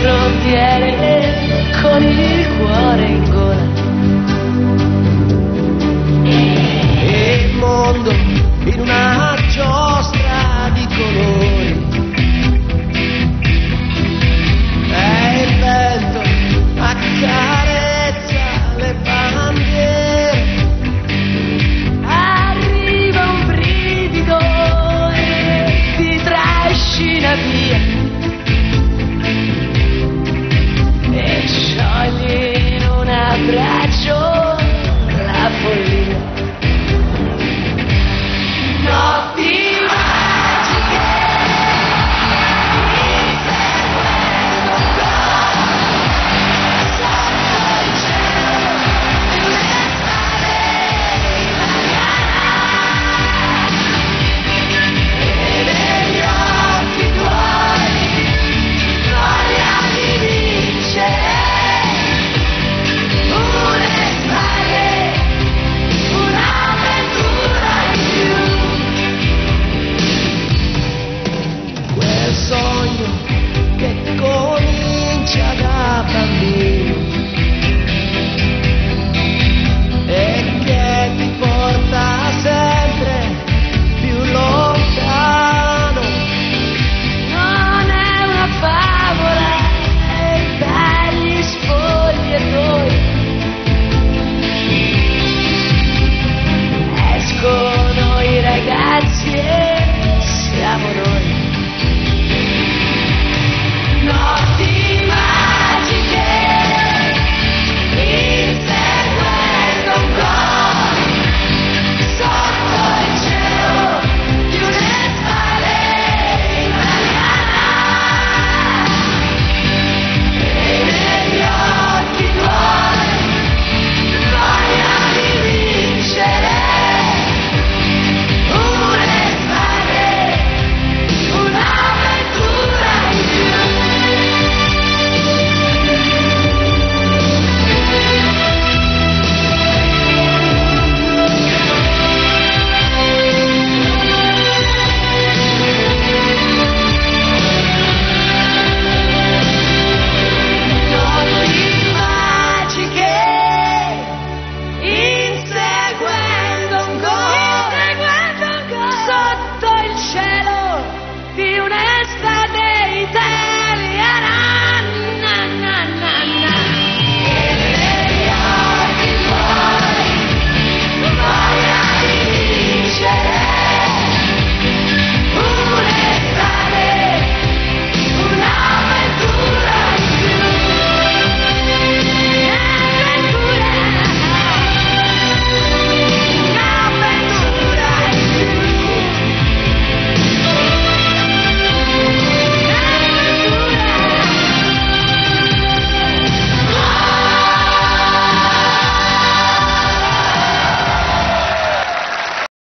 frontiere con il